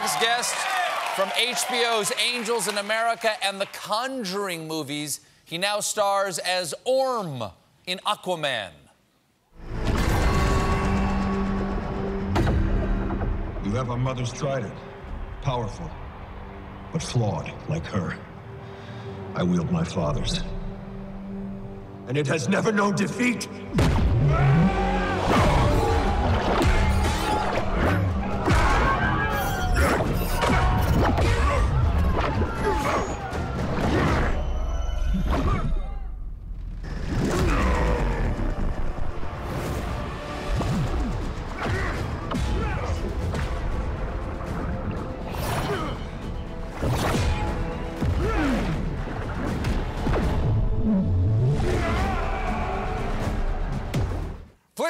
next guest from HBO's Angels in America and the Conjuring movies. He now stars as Orm in Aquaman. You have a mother's trident. Powerful, but flawed, like her. I wield my father's. And it has never known defeat.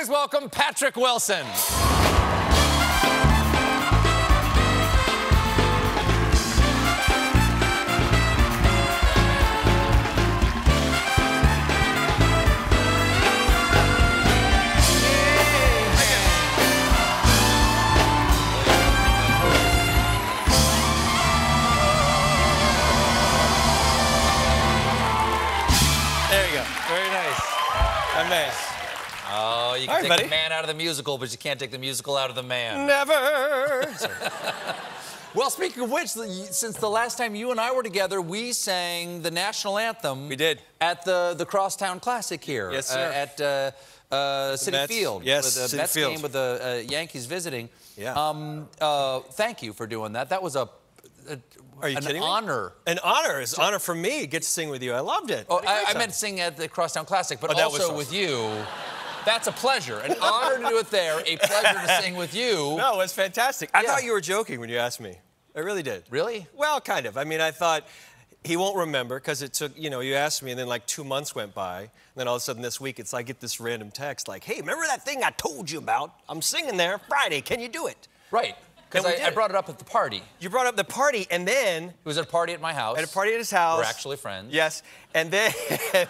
Please welcome Patrick Wilson. Go. Very nice. I'm nice. Oh, you can Hi, take buddy. the man out of the musical, but you can't take the musical out of the man. Never. Well, speaking of which, since the last time you and I were together, we sang the national anthem. We did. at the the Crosstown Classic here. Yes, uh, sir. at uh, uh, Citi Mets. Field. Yes, with the Citi Mets Field. game with the uh, Yankees visiting. Yeah. Um, uh, thank you for doing that. That was a, a Are you an kidding me? honor. An honor. It's an honor for me get to sing with you. I loved it. Oh, Had a I, great I meant sing at the Crosstown Classic, but Oh, that was also awesome. with you. That's a pleasure. An honor to do it there. A pleasure to sing with you. No, it was fantastic. I Yeah. thought you were joking when you asked me. I really did. Really? Well, kind of. I mean, I thought he won't remember because it took, you know, you asked me and then like two months went by. And then all of a sudden this week, it's like I get this random text like, hey, remember that thing I told you about? I'm singing there Friday. Can you do it? Right. Because I, I brought it up at the party. You brought up the party and then It was at a party at my house. at a party at his house. We're actually friends. Yes, and then,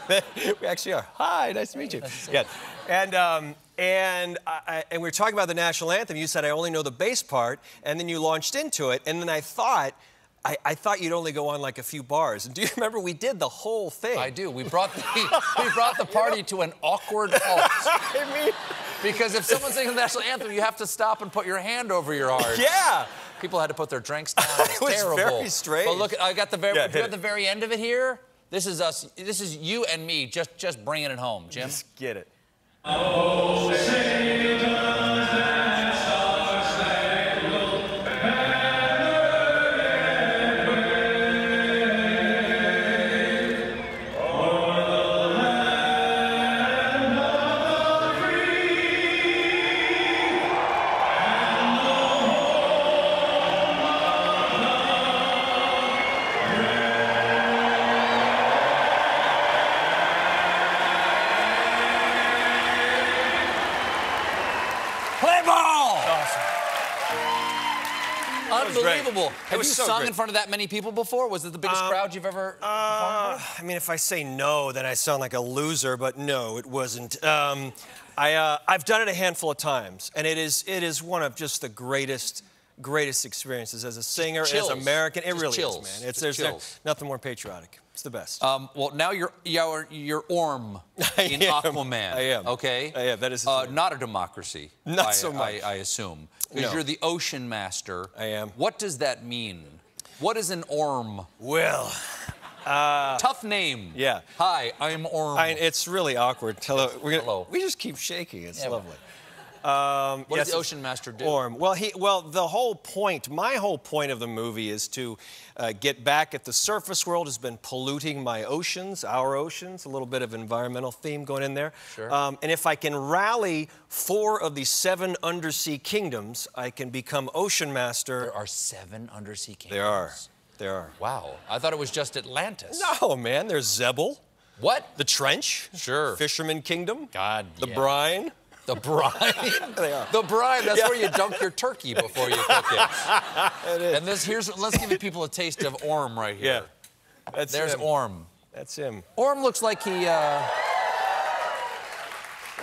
we actually are. Hi, nice to meet you. Yeah, and um, and I, and we were talking about the national anthem. You said I only know the bass part, and then you launched into it, and then I thought. I, I thought you'd only go on like a few bars. And do you remember we did the whole thing? I do. We brought the we brought the party to an awkward halt. I mean, Because if someone's singing the national anthem, you have to stop and put your hand over your heart. yeah. People had to put their drinks down. It's It was terrible. very strange. But look, I got the very Yeah, if you're at the very end of it here. This is us. This is you and me just just bringing it home, Jim. Just get it. Play Unbelievable. It Have you so sung great. in front of that many people before? Was it the biggest crowd you've ever Uh, for? I mean, if I say no, then I sound like a loser. But no, it wasn't. Um, I, uh, I've done it a handful of times, and it is it is one of just the greatest greatest experiences as a singer, as American. It Just really chills. is, man. It's Just there's no- nothing more patriotic. It's the best. Um, well, now you're you're, you're Orm in am. Aquaman. I am. Okay. I am. That is uh, not a democracy. Not I, so much. I, I assume because No. you're the ocean master. I am. What does that mean? What is an Orm? well, Tough name. yeah. Hi, I'm Orm. I, it's really awkward. Hello. Hello. We just keep shaking. It's Yeah. lovely. Um, what yes, does the ocean master do? Orm. Well, he. Well, the whole point. My whole point of the movie is to uh, get back at the surface world has been polluting my oceans, our oceans. A little bit of environmental theme going in there. Sure. Um, and if I can rally four of the seven undersea kingdoms, I can become ocean master. There are seven undersea kingdoms. There are. There are. Wow. I thought it was just Atlantis. No, man. There's Xebel, What? the Trench, Sure. Fisherman Kingdom, God. the yeah. Brine. The brine. They are. The brine. That's Yeah. where you dunk your turkey before you cook it. it is. And this here's let's give people a taste of Orm right here. Yeah. That's There's him. Orm. That's him. Orm looks like he. Uh,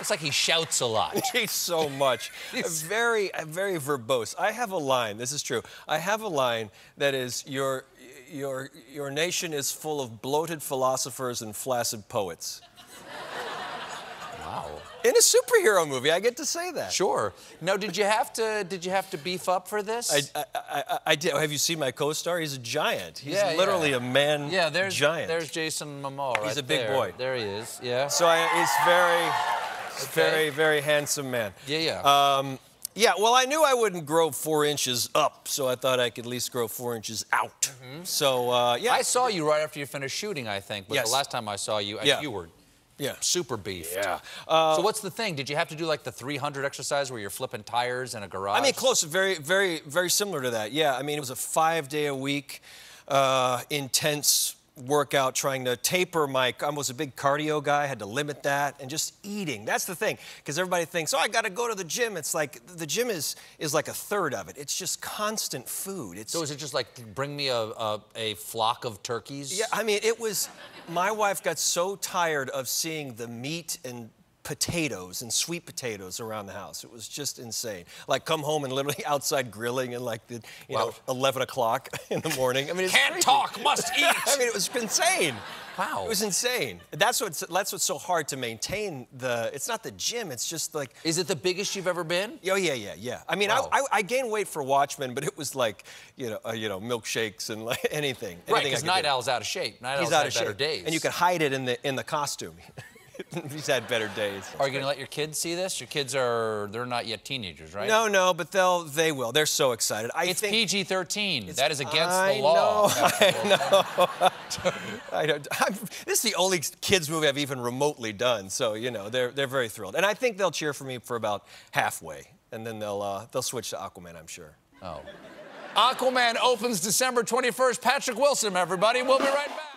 It's like he shouts a lot. He's so much. He's... very, very verbose. I have a line. This is true. I have a line that is your, your, your nation is full of bloated philosophers and flaccid poets. Wow. In a superhero movie, I get to say that. Sure. Now, did you have to did you have to beef up for this? I, I, I, I did. Have you seen my co-star? He's a giant. He's Yeah, literally yeah. a man yeah, there's giant. there's Jason Momoa. Right a big there. boy. There he is. Yeah. so I, he's very, Okay. very, very handsome man. Yeah, yeah. Um, yeah, well, I knew I wouldn't grow four inches up, so I thought I could at least grow four inches out. So, uh, yeah. I saw you right after you finished shooting, I think. But Yes. the last time I saw you, Yeah. you were yeah. super beefed. Yeah. Uh, so what's the thing? Did you have to do like the 300 exercise where you're flipping tires in a garage? I mean, close, very, very, very similar to that. Yeah, I mean, it was a five day a week, uh, intense workout trying to taper my I was a big cardio guy, had to limit that and just eating. That's the thing because everybody thinks, "Oh, I got to go to the gym." It's like the gym is is like a third of it. It's just constant food. It's So is it just like bring me a, a, a flock of turkeys? Yeah, I mean, it was my wife got so tired of seeing the meat and potatoes and sweet potatoes around the house. It was just insane. Like come home and literally outside grilling and like the you know 11 o'clock in the morning. I mean, it's Can't crazy. talk, must eat. I mean, it was insane. Wow. It was insane. That's what's that's what's so hard to maintain. The it's not the gym. It's just like Is it the biggest you've ever been? Oh yeah, yeah, yeah. I mean, Wow. I, I, I gained weight for Watchmen, but it was like, you know, uh, you know, milkshakes and like anything. Right, because Nite do. Owl's out of shape. Nite He's Owl's out had of better shape, days. and you could hide it in the in the costume. He's had better days. Are you going to let your kids see this? Your kids are, they're not yet teenagers, right? No, no, but they'll they will. They're so excited. I It's PG 13. That is against I the law. know, I don't, I'm, this is the only kids movie I've even remotely done, so you know they're they're very thrilled, and I think they'll cheer for me for about halfway, and then they'll uh, they'll switch to Aquaman, I'm sure. Oh. Aquaman opens December 21st. Patrick Wilson, everybody. We'll be right back.